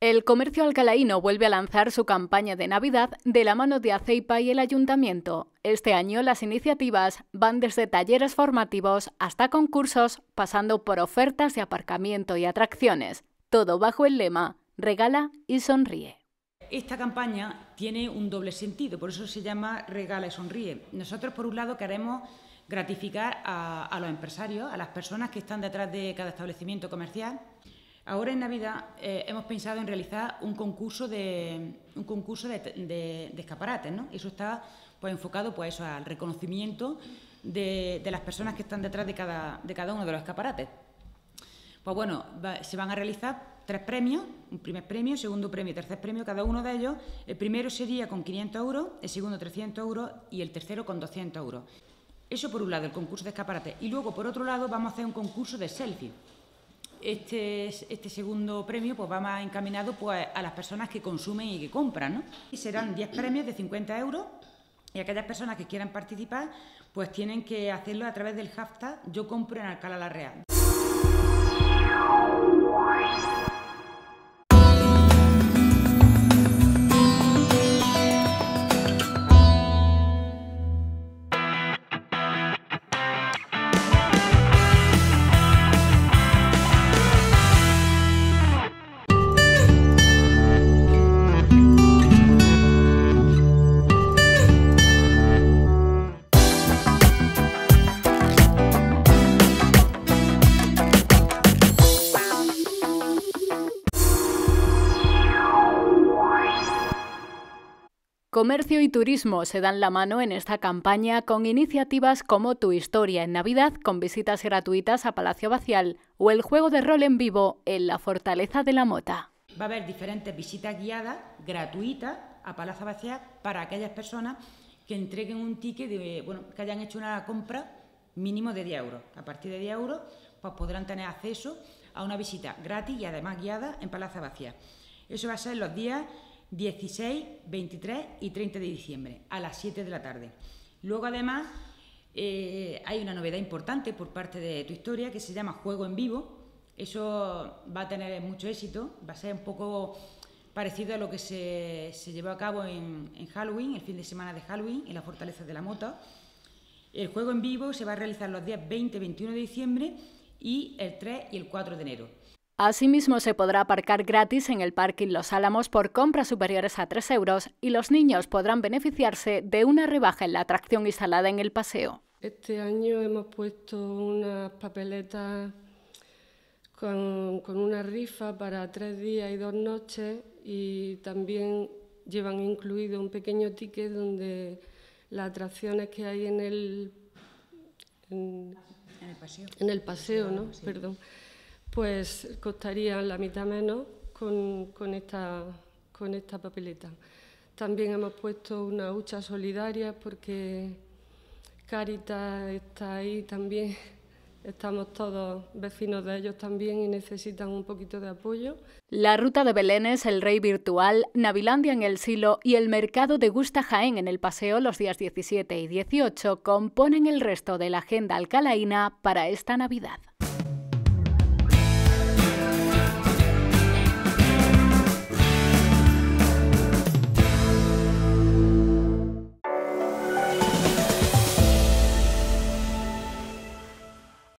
El comercio alcalaíno vuelve a lanzar su campaña de Navidad de la mano de Aceipa y el Ayuntamiento. Este año las iniciativas van desde talleres formativos hasta concursos, pasando por ofertas de aparcamiento y atracciones. Todo bajo el lema Regala y sonríe. Esta campaña tiene un doble sentido, por eso se llama Regala y sonríe. Nosotros, por un lado, queremos gratificar a, los empresarios, a las personas que están detrás de cada establecimiento comercial, Ahora en Navidad eh, hemos pensado en realizar un concurso de, un concurso de, escaparates, ¿no? Eso está pues, enfocado pues, eso, al reconocimiento de, las personas que están detrás de cada, de cada uno de los escaparates. Pues bueno, se van a realizar tres premios, un primer premio, segundo premio y tercer premio, cada uno de ellos. El primero sería con 500 euros, el segundo 300 euros y el tercero con 200 euros. Eso por un lado, el concurso de escaparates. Y luego, por otro lado, vamos a hacer un concurso de selfie. Este, este, segundo premio pues va más encaminado pues, a las personas que consumen y que compran. ¿no? Y serán 10 premios de 50 euros y aquellas personas que quieran participar pues tienen que hacerlo a través del hashtag Yo compro en Alcalá la Real. Comercio y turismo se dan la mano en esta campaña con iniciativas como Tu historia en Navidad con visitas gratuitas a Palacio Bacial o el juego de rol en vivo en la Fortaleza de la Mota. Va a haber diferentes visitas guiadas gratuitas a Palacio Bacial para aquellas personas que entreguen un ticket bueno, que hayan hecho una compra mínimo de 10 euros. A partir de 10 euros pues podrán tener acceso a una visita gratis y además guiada en Palacio Bacial. Eso va a ser los días 16, 23 y 30 de diciembre a las 7 de la tarde. Luego, además, eh, hay una novedad importante por parte de tu historia que se llama Juego en Vivo. Eso va a tener mucho éxito, va a ser un poco parecido a lo que se, llevó a cabo en, en, Halloween, el fin de semana de Halloween, en la Fortaleza de la Mota. El juego en vivo se va a realizar los días 20 y 21 de diciembre y el 3 y el 4 de enero. Asimismo, se podrá aparcar gratis en el parking Los Álamos por compras superiores a 3 euros y los niños podrán beneficiarse de una rebaja en la atracción instalada en el paseo. Este año hemos puesto unas papeletas con, una rifa para tres días y dos noches y también llevan incluido un pequeño ticket donde las atracciones que hay en el, en, el paseo, en el paseo ¿no? Perdón pues costaría la mitad menos con, esta, con esta papeleta. También hemos puesto una hucha solidaria porque Caritas está ahí también. Estamos todos vecinos de ellos también y necesitan un poquito de apoyo. La ruta de Belén es el Rey Virtual, Navilandia en el Silo y el Mercado de Gusta Jaén en el Paseo los días 17 y 18 componen el resto de la agenda alcalaína para esta Navidad.